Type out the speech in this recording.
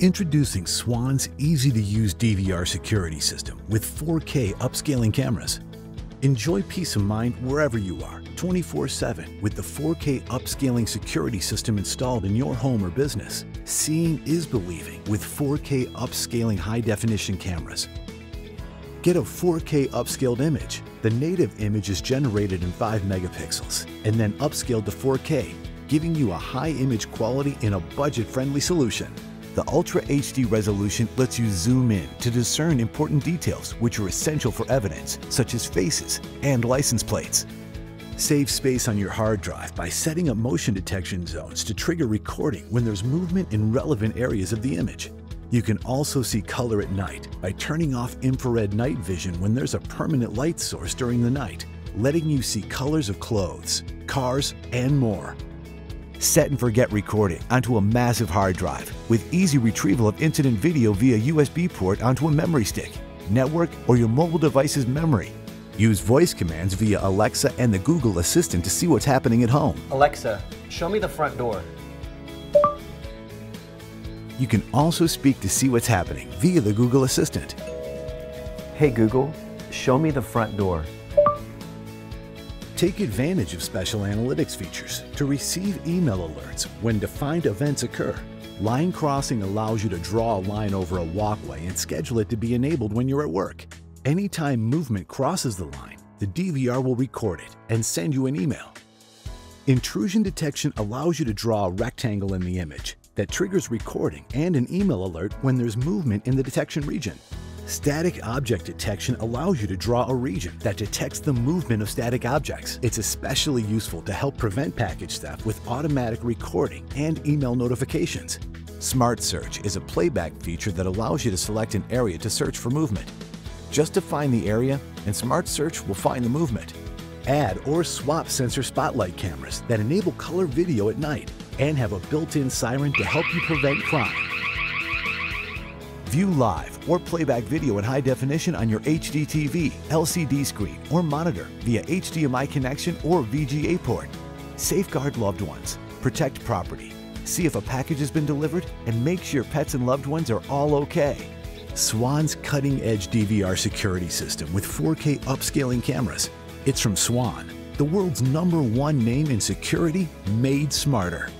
Introducing Swann's easy-to-use DVR security system with 4K upscaling cameras. Enjoy peace of mind wherever you are, 24-7 with the 4K upscaling security system installed in your home or business. Seeing is believing with 4K upscaling high-definition cameras. Get a 4K upscaled image. The native image is generated in 5 megapixels and then upscaled to 4K, giving you a high image quality in a budget-friendly solution. The Ultra HD resolution lets you zoom in to discern important details which are essential for evidence, such as faces and license plates. Save space on your hard drive by setting up motion detection zones to trigger recording when there's movement in relevant areas of the image. You can also see color at night by turning off infrared night vision when there's a permanent light source during the night, letting you see colors of clothes, cars, and more set and forget recording onto a massive hard drive with easy retrieval of incident video via USB port onto a memory stick, network, or your mobile device's memory. Use voice commands via Alexa and the Google Assistant to see what's happening at home. Alexa, show me the front door. You can also speak to see what's happening via the Google Assistant. Hey Google, show me the front door. Take advantage of special analytics features to receive email alerts when defined events occur. Line crossing allows you to draw a line over a walkway and schedule it to be enabled when you're at work. Anytime movement crosses the line, the DVR will record it and send you an email. Intrusion detection allows you to draw a rectangle in the image that triggers recording and an email alert when there's movement in the detection region. Static object detection allows you to draw a region that detects the movement of static objects. It's especially useful to help prevent package theft with automatic recording and email notifications. Smart Search is a playback feature that allows you to select an area to search for movement. Just define the area and Smart Search will find the movement. Add or swap sensor spotlight cameras that enable color video at night and have a built-in siren to help you prevent crime. View live or playback video in high definition on your HD TV, LCD screen, or monitor via HDMI connection or VGA port. Safeguard loved ones, protect property, see if a package has been delivered, and make sure pets and loved ones are all okay. Swann's cutting edge DVR security system with 4K upscaling cameras. It's from Swan, the world's number one name in security made smarter.